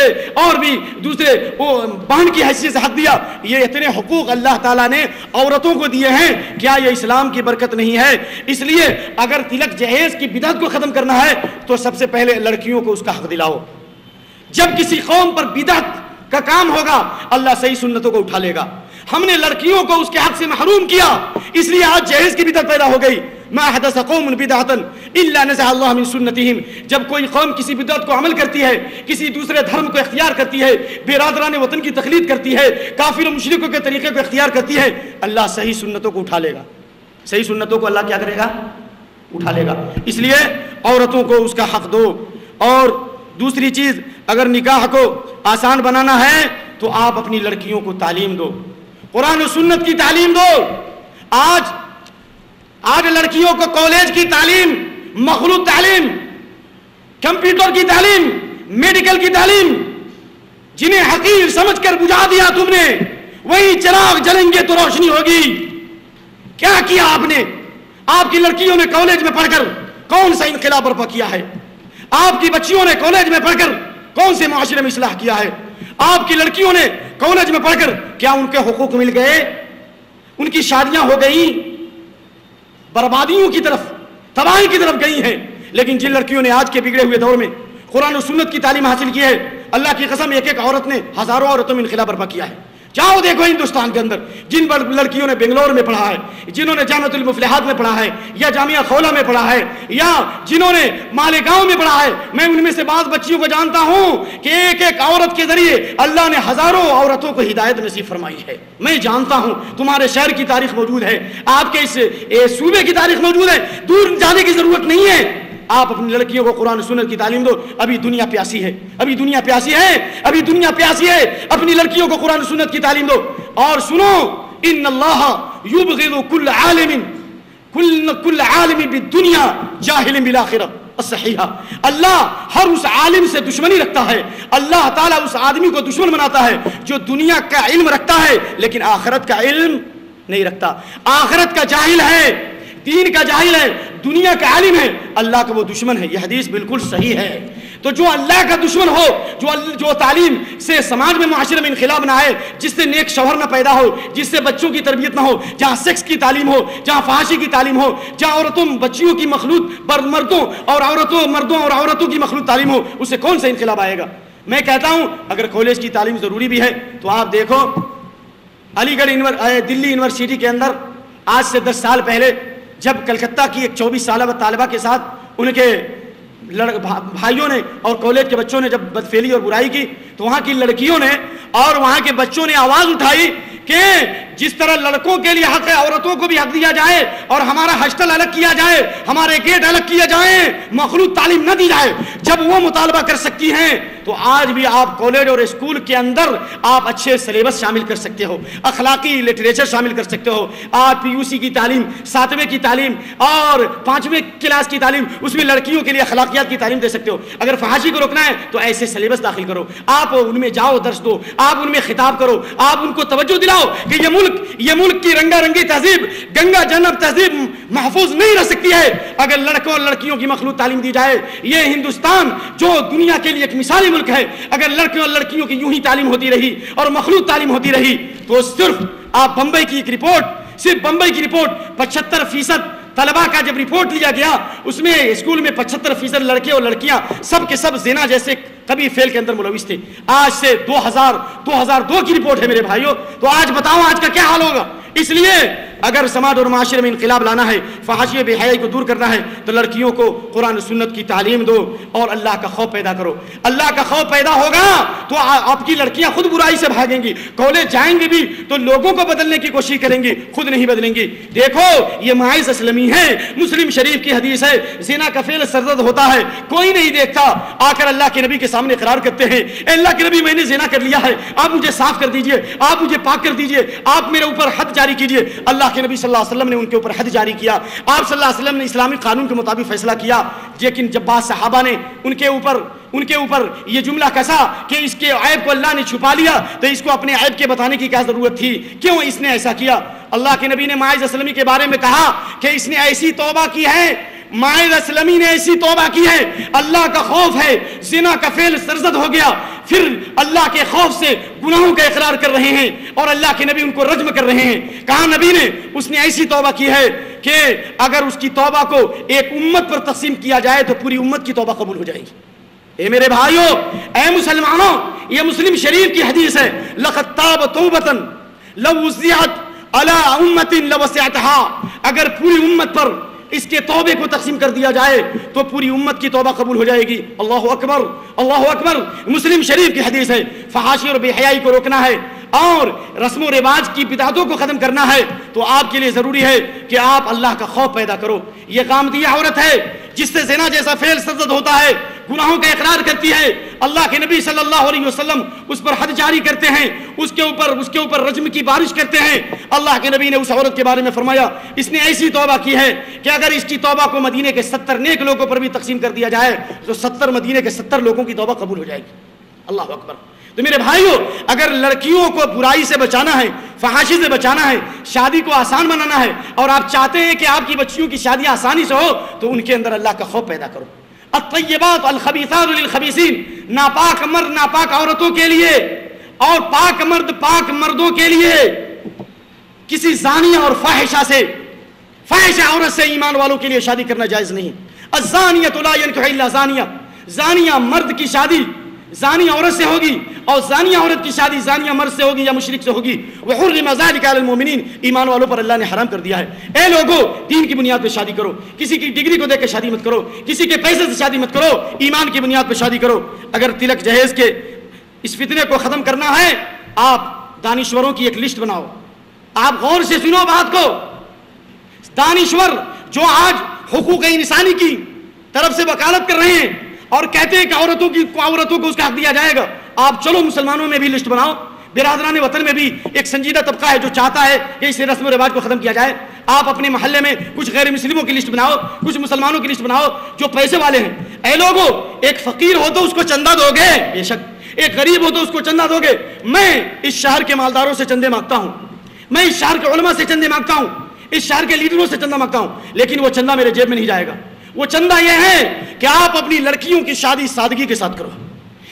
سے اور بھی دوسرے بہن کی حیثیت سے حق دیا۔ یہ اتنے حقوق اللہ تعالیٰ نے عورتوں کو دیے ہیں۔ کیا یہ اسلام کی برکت نہیں ہے؟ اس لیے اگر تلک جہیز کی بدعت کو ختم کرنا ہے، تو سب سے پہلے لڑکیوں کو اس کا حق دلاؤ۔ جب کسی قوم پر بدعت کا کام ہوگا، اللہ صحیح سنتوں کو اٹھا لے گا۔ ہم نے لڑکیوں کو اس کے حق سے محروم کیا، اس لیے آج جہیز کی بدعت پیدا ہو گئی۔ ما حدث قوم بدعتا الا نزع الله من سنتهم. جب کوئی قوم کسی بدعت کو عمل کرتی ہے، کسی دوسرے دھرم کو اختیار کرتی ہے، برادران وطن کی تقلید کرتی ہے، کافر و مشرکوں کے طریقے کو اختیار کرتی ہے، اللہ صحیح سنتوں کو اٹھا لے گا۔ صحیح سنتوں کو اللہ کیا کرے گا؟ اٹھا لے گا۔ اس لیے عورتوں کو اس کا حق دو۔ اور دوسری چیز، اگر نکاح کو آسان بنانا ہے، تو آپ اپنی لڑکیوں کو تعلیم دو۔ قرآن و سنت کی تعلیم دو۔ آج آج لڑکیوں کو کالج کی تعلیم، مخلوط تعلیم، کمپیوٹر کی تعلیم، میڈیکل کی تعلیم، جنہیں حقیر سمجھ کر بجھا دیا تم نے، وہی چراغ جلیں گے تو روشنی ہوگی۔ کیا کیا آپ نے؟ آپ کی لڑکیوں نے کالج میں پڑھ کر کون سا انقلاب برپا کیا ہے؟ آپ کی بچیوں نے کالج میں پڑھ کر کون سے معاشرے میں اصلاح کیا ہے؟ آپ کی لڑکیوں نے کالج میں پڑھ کر کیا ان کے حقوق مل گئے؟ ان کی شادیاں ہو گئی بربادیوں کی طرف، تباہی کی طرف گئی ہیں۔ لیکن جن لڑکیوں نے آج کے بگڑے ہوئے دور میں قرآن و سنت کی تعلیم حاصل کی ہے، اللہ کی قسم ایک ایک عورت نے ہزاروں عورتوں میں انخلا برپا کیا ہے۔ جاؤ دیکھو ہندوستان کے اندر، جن لڑکیوں نے بنگلور میں پڑھا ہے، جنہوں نے جامعت المفلحات میں پڑھا ہے، یا جامعہ خولا میں پڑھا ہے، یا جنہوں نے مالیگاؤں میں پڑھا ہے، میں ان میں سے بعض بچیوں کو جانتا ہوں کہ ایک ایک عورت کے ذریعے اللہ نے ہزاروں عورتوں کو ہدایت نصیب فرمائی ہے۔ میں جانتا ہوں، تمہارے شہر کی تاریخ موجود ہے، آپ کے اس صوبے کی تاریخ موجود ہے، دور جانے کی ضرورت نہیں ہے۔ آپ اپنی لڑکیوں کو قرآن سنت کی تعلیم دو۔ ابھی دنیا پیاسی ہے۔ ابھی دنیا پیاسی ہے۔ ابھی دنیا پیاسی ہے۔ اپنی لڑکیوں کو قرآن سنت کی تعلیم دو۔ اور سنو، ان اللہ یبغض کل عالم، کل کل عالم بالدنیا جاہل بالاخرہ صحیحہ اللہ ہر اس عالم سے دشمنی رکھتا ہے۔ اللہ تعالیٰ اس آدمی کو دشمن بناتا ہے جو دنیا کا علم رکھتا ہے، لیکن آخرت کا علم نہیں رکھتا۔ آخرت کا جاہل ہے، دین کا جاہل ہے دنیا کا عالم ہے اللہ کا وہ دشمن ہے۔ یہ حدیث بالکل صحیح ہے۔ تو جو اللہ کا دشمن ہو، جو جو تعلیم سے سماج میں معاشرے میں انقلاب نہ آئے، جس سے نیک شوہر نہ پیدا ہو، جس سے بچوں کی تربیت نہ ہو، جہاں سیکس کی تعلیم ہو، جہاں فحاشی کی تعلیم ہو، جہاں عورتوں، بچیوں کی مخلوط پر مردوں اور عورتوں مردوں اور عورتوں کی مخلوط تعلیم ہو، اس سے کون سا انقلاب آئے گا؟ میں کہتا ہوں، اگر کالج کی تعلیم ضروری بھی ہے، تو آپ دیکھو، علی گڑھ دلی یونیورسٹی کے اندر، آج سے دس سال پہلے جب کلکتہ کی ایک چوبیس سالہ طالبہ کے ساتھ ان کے بھائیوں نے اور کالج کے بچوں نے جب بدفیلی اور برائی کی تو وہاں کی لڑکیوں نے اور وہاں کے بچوں نے آواز اٹھائی کہ جس طرح لڑکوں کے لیے حق ہے، عورتوں کو بھی حق دیا جائے اور ہمارا ہسٹل الگ کیا جائے، ہمارے گیٹ الگ کیا جائے مخلوط تعلیم نہ دی جائے، جب وہ مطالبہ کر سکتی ہیں، تو آج بھی آپ کالج اور اسکول کے اندر آپ اچھے سلیبس شامل کر سکتے ہو، اخلاقی لٹریچر شامل کر سکتے ہو۔ آپ پی یو سی کی تعلیم، ساتویں کی تعلیم اور پانچویں کلاس کی تعلیم، اس میں لڑکیوں کے لیے اخلاقیات کی تعلیم دے سکتے ہو۔ اگر فحاشی کو روکنا ہے، تو ایسے سلیبس داخل کرو۔ آپ ان میں جاؤ، درس دو۔ آپ ان میں خطاب کرو۔ آپ ان کو توجہ دلاؤ۔ کہ یہ ملک یہ ملک کی رنگا رنگی تہذیب، گنگا جنب تہذیب محفوظ نہیں رہ سکتی ہے۔ اگر لڑکوں اور لڑکیوں کی مخلوط تعلیم دی جائے، یہ ہندوستان جو دنیا کے لیے ایک مثالی ملک ہے، اگر لڑکیوں اور لڑکیوں کی یوں ہی تعلیم ہوتی رہی اور مخلوط تعلیم ہوتی رہی، تو صرف آپ بمبئی کی ایک رپورٹ، صرف بمبئی کی رپورٹ پچہتر فیصد طلبہ کا جب رپورٹ لیا گیا، اس میں اسکول میں پچہتر فیصد لڑکے اور لڑکیاں سب کے سب زنا جیسے کبھی فیل کے اندر ملوث تھے۔ آج سے دو ہزار دو ہزار دو کی رپورٹ ہے میرے بھائیوں تو آج بتاؤ آج کا کیا حال ہوگا؟ اس لیے اگر سماج اور معاشرے میں انقلاب لانا ہے فحاشی بے حیائی کو دور کرنا ہے، تو لڑکیوں کو قرآن و سنت کی تعلیم دو اور اللہ کا خوف پیدا کرو۔ اللہ کا خوف پیدا ہوگا تو آپ کی لڑکیاں خود برائی سے بھاگیں گی۔ کالج جائیں گی بھی تو لوگوں کو بدلنے کی کوشش کریں گی، خود نہیں بدلیں گی۔ دیکھو، یہ معاذ اسلمی ہے مسلم شریف کی حدیث ہے، زنا کا فعل سرزد ہوتا ہے، کوئی نہیں دیکھتا۔ آ کر اللہ کے نبی کے سامنے قرار کرتے ہیں۔ اے اللہ کے نبی، میں نے زنا کر لیا ہے، آپ مجھے صاف کر دیجیے، آپ مجھے پاک کر دیجیے، آپ میرے اوپر حد جاری کیجیے۔ اللہ اللہ کے نبی صلی اللہ علیہ وسلم نے ان کے اوپر حد جاری کیا۔ آپ صلی اللہ علیہ وسلم نے اسلامی قانون کے مطابق فیصلہ کیا لیکن جب بعض صحابہ نے ان کے اوپر، ان کے اوپر یہ جملہ کسا کہ اس کے عیب کو اللہ نے چھپا لیا تو اس کو اپنے عیب کے بتانے کی کیا ضرورت تھی۔ کیوں اس نے ایسا کیا؟ اللہ کے نبی نے معاذ اسلمی کے بارے میں کہا کہ اس نے ایسی توبہ کی ہے، معاذ اسلمی نے ایسی توبہ کی ہے۔ اللہ کا خوف ہے، زنا کا فعل سرزد ہو گیا۔ پھر اللہ کے خوف سے گناہوں کا اقرار کر رہے ہیں اور اللہ کے نبی ان کو رجم کر رہے ہیں۔ کہا نبی نے اس نے ایسی توبہ کی ہے کہ اگر اس کی توبہ کو ایک امت پر تقسیم کیا جائے تو پوری امت کی توبہ قبول ہو جائے گی۔ اے میرے بھائیو، اے مسلمانوں، یہ مسلم شریف کی حدیث ہے۔ لقد تاب توبتن لو وزعت على امت لوسعتها اگر پوری امت پر اس کے توبے کو تقسیم کر دیا جائے تو پوری امت کی توبہ قبول ہو جائے گی۔ اللہ اکبر اللہ اکبر۔ مسلم شریف کی حدیث ہے، فحاشی اور بے حیائی کو روکنا ہے۔ اور رسم و رواج کی بدعتوں کو ختم کرنا ہے تو آپ کے لیے ضروری ہے کہ آپ اللہ کا خوف پیدا کرو۔ یہ قامدیہ عورت ہے جس سے زنا جیسا فعل سزد ہوتا ہے، گناہوں کا اقرار کرتی ہے۔ اللہ کے نبی صلی اللہ علیہ وسلم اس پر حد جاری کرتے ہیں، اس کے اوپر، اس کے اوپر رجم کی بارش کرتے ہیں۔ اللہ کے نبی نے اس عورت کے بارے میں فرمایا، اس نے ایسی توبہ کی ہے کہ اگر اس کی توبہ کو مدینے کے ستر نیک لوگوں پر بھی تقسیم کر دیا جائے، تو ستر مدینے کے ستر لوگوں کی توبہ قبول ہو جائے گی۔ اللہ اکبر۔ تو میرے بھائیوں اگر لڑکیوں کو برائی سے بچانا ہے، فحاشی سے بچانا ہے، شادی کو آسان بنانا ہے، اور آپ چاہتے ہیں کہ آپ کی بچیوں کی شادی آسانی سے ہو، تو ان کے اندر اللہ کا خوف پیدا کرو۔ الطیبات الخبیثات للخبیثین، ناپاک مرد ناپاک عورتوں کے لیے اور پاک مرد پاک مردوں کے لیے۔ کسی زانیہ اور فاحشہ سے، فاحشہ عورت سے ایمان والوں کے لیے شادی کرنا جائز نہیں۔ الزانیت لا ينكح الا زانیہ۔ زانیہ مرد کی شادی زانی عورت سے ہوگی اور زانیہ عورت کی شادی زانیہ مرد سے ہوگی یا مشرک سے ہوگی، وحرم ذلك على المؤمنین، ایمان والوں پر اللہ نے حرام کر دیا ہے۔ اے لوگو، دین کی بنیاد پہ شادی کرو، کسی کی ڈگری کو دیکھ کے شادی مت کرو، کسی کے پیسے سے شادی مت کرو، ایمان کی بنیاد پہ شادی کرو۔ اگر تلک جہیز کے اس فتنے کو ختم کرنا ہے، آپ دانشوروں کی ایک لسٹ بناؤ۔ آپ غور سے سنو بات کو۔ دانشور جو آج حقوق انسانی کی طرف سے وکالت کر رہے ہیں اور کہتے ہیں کہ عورتوں کی عورتوں کو اس کا حق دیا جائے گا۔ آپ چلو مسلمانوں میں بھی لسٹ بناؤ۔ برادران وطن میں بھی ایک سنجیدہ طبقہ ہے جو چاہتا ہے کہ اس رسم و رواج کو ختم کیا جائے۔ آپ اپنے محلے میں کچھ غیر مسلموں کی لسٹ بناؤ، کچھ مسلمانوں کی لسٹ بناؤ جو پیسے والے ہیں۔ اے لوگوں ایک فقیر ہو تو اس کو چندہ دو گے بے شک، ایک غریب ہو تو اس کو چندہ دو گے میں اس شہر کے مالداروں سے چندے مانگتا ہوں۔ میں اس شہر کے علماء سے چندے مانگتا ہوں۔ اس شہر کے لیڈروں سے چندہ مانگتا ہوں۔ لیکن وہ چندہ میرے جیب میں نہیں جائے گا۔ وہ چندہ یہ ہے کہ آپ اپنی لڑکیوں کی شادی سادگی کے ساتھ کرو۔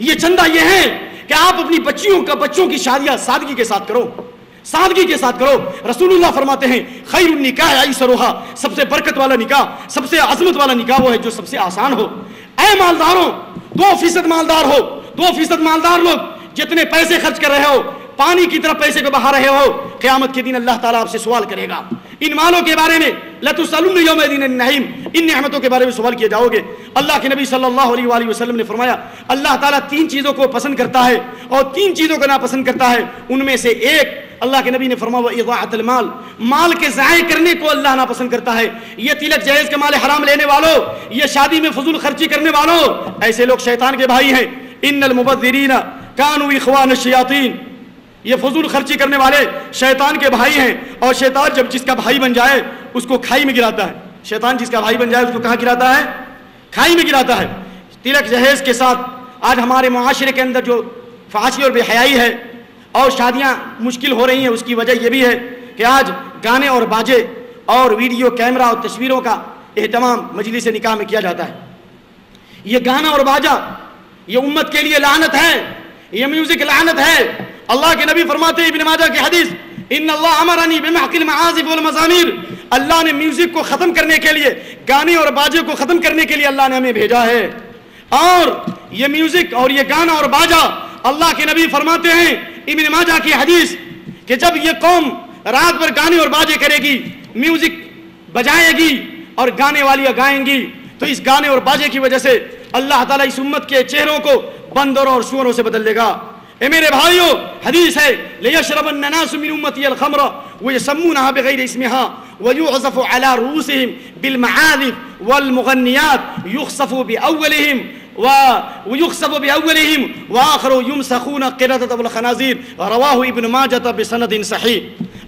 یہ چندہ یہ ہے کہ آپ اپنی بچیوں کا بچوں کی شادیاں سادگی کے ساتھ کرو۔ سادگی کے ساتھ کرو۔ رسول اللہ فرماتے ہیں، خیر النکاح آئی ایسروہا سب سے برکت والا نکاح، سب سے عظمت والا نکاح وہ ہے جو سب سے آسان ہو۔ اے مالداروں، دو فیصد مالدار ہو۔ دو فیصد مالدار لوگ جتنے پیسے خرچ کر رہے ہو، پانی کی طرف پیسے کو بہا رہے ہو، قیامت کے دن اللہ تعالیٰ آپ سے سوال کرے گا۔ ان مالوں کے بارے میں لتسلون یوم دین النعیم، ان نعمتوں کے بارے میں سوال کیے جاؤ گے۔ اللہ کے نبی صلی اللہ علیہ وآلہ وسلم نے فرمایا، اللہ تعالیٰ تین چیزوں کو پسند کرتا ہے اور تین چیزوں کو ناپسند کرتا ہے۔ ان میں سے ایک، اللہ کے نبی نے فرمایا اضاعت المال، مال کے ضائع کرنے کو اللہ ناپسند کرتا ہے۔ یہ تلک جہیز کے مال حرام لینے والوں، یہ شادی میں فضول خرچی کرنے والوں۔ ایسے لوگ شیطان کے بھائی ہیں۔ ان المبذرین کانوا اخوان الشیاطین۔ یہ فضول خرچی کرنے والے شیطان کے بھائی ہیں اور شیطان جب جس کا بھائی بن جائے اس کو کھائی میں گراتا ہے۔ شیطان جس کا بھائی بن جائے اس کو کہاں گراتا ہے؟ کھائی میں گراتا ہے۔ تلک جہیز کے ساتھ آج ہمارے معاشرے کے اندر جو فحاشی اور بے حیائی ہے اور شادیاں مشکل ہو رہی ہیں، اس کی وجہ یہ بھی ہے کہ آج گانے اور باجے اور ویڈیو کیمرہ اور تصویروں کا اہتمام مجلس نکاح میں کیا جاتا ہے۔ یہ گانا اور باجا، یہ امت کے لیے لعنت ہے۔ یہ میوزک لعنت ہے۔ اللہ کے نبی فرماتے ہیں ابن ماجہ کی حدیث، ان اللہ امرنی بمحق المعازف والمزامیر اللہ نے میوزک کو ختم کرنے کے لیے، گانے اور باجے کو ختم کرنے کے لیے اللہ نے ہمیں بھیجا ہے۔ اور یہ میوزک اور یہ گانا اور باجا اللہ کے نبی فرماتے ہیں، ابن ماجہ کی حدیث، کہ جب یہ قوم رات بھر گانے اور باجے کرے گی میوزک بجائے گی اور گانے والیاں گائیں گی، تو اس گانے اور باجے کی وجہ سے اللہ تعالیٰ اس امت کے چہروں کو بندروں اور سوروں سے بدل دے گا۔ اے میرے بھائیو، حدیث ہے، لیشرب الناس من امتی الخمر ويسمونها بغير اسمها ويعزف على رؤوسهم بالمعازف والمغنيات يخصف باولهم ويخصف باولهم واخر يمسخون قردة والخنازير رواه ابن ماجه بسند صحيح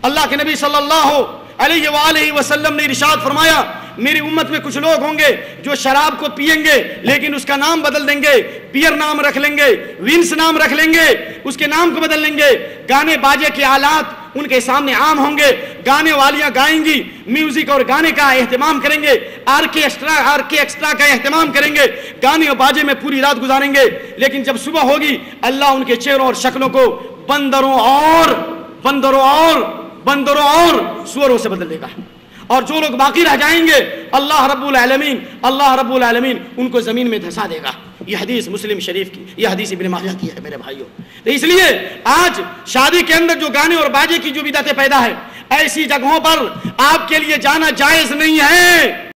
اللہ کے نبی صلی اللہ علیہ وآلہ وسلم نے ارشاد فرمایا میری امت میں کچھ لوگ ہوں گے جو شراب کو پئیں گے، لیکن اس کا نام بدل دیں گے بیئر نام رکھ لیں گے، وینس نام رکھ لیں گے، اس کے نام کو بدل لیں گے۔ گانے باجے کے آلات ان کے سامنے عام ہوں گے۔ گانے والیاں گائیں گی، میوزک اور گانے کا اہتمام کریں گے۔ آر کے ایکسٹرا آر کے ایکسٹرا کا اہتمام کریں گے۔ گانے اور باجے میں پوری رات گزاریں گے۔ لیکن جب صبح ہوگی، اللہ ان کے چہروں اور شکلوں کو بندروں اور بندروں اور بندروں اور سوروں سے بدل دے گا۔ اور جو لوگ باقی رہ جائیں گے، اللہ رب العالمین، اللہ رب العالمین ان کو زمین میں دھسا دے گا۔ یہ حدیث مسلم شریف کی، یہ حدیث ابن ماجہ کی ہے میرے بھائیوں۔ تو اس لیے آج شادی کے اندر جو گانے اور باجے کی جو بدعتیں پیدا ہے ایسی جگہوں پر آپ کے لیے جانا جائز نہیں ہے۔